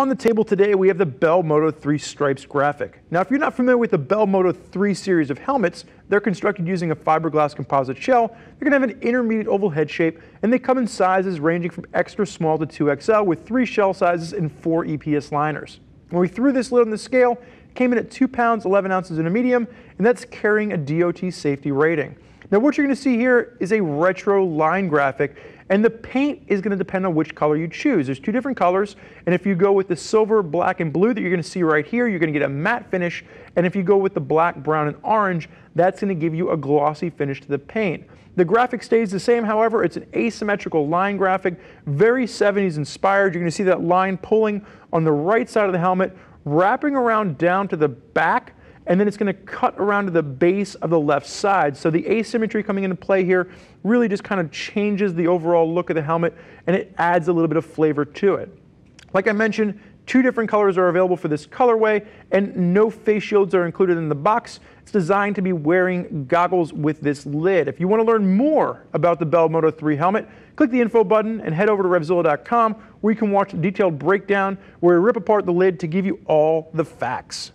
On the table today, we have the Bell Moto 3 Stripes graphic. Now, if you're not familiar with the Bell Moto 3 series of helmets, they're constructed using a fiberglass composite shell. They're going to have an intermediate oval head shape, and they come in sizes ranging from extra small to 2XL with three shell sizes and four EPS liners. When we threw this lid on the scale, it came in at 2 pounds, 11 ounces in a medium, and that's carrying a DOT safety rating. Now what you're going to see here is a retro line graphic and the paint is going to depend on which color you choose. There's two different colors and if you go with the silver, black, and blue that you're going to see right here, you're going to get a matte finish and if you go with the black, brown, and orange, that's going to give you a glossy finish to the paint. The graphic stays the same, however, it's an asymmetrical line graphic, very 70s inspired. You're going to see that line pulling on the right side of the helmet, wrapping around down to the back and then it's going to cut around to the base of the left side. So the asymmetry coming into play here really just kind of changes the overall look of the helmet and it adds a little bit of flavor to it. Like I mentioned, two different colors are available for this colorway and no face shields are included in the box. It's designed to be wearing goggles with this lid. If you want to learn more about the Bell Moto 3 helmet, click the info button and head over to Revzilla.com where you can watch a detailed breakdown where we rip apart the lid to give you all the facts.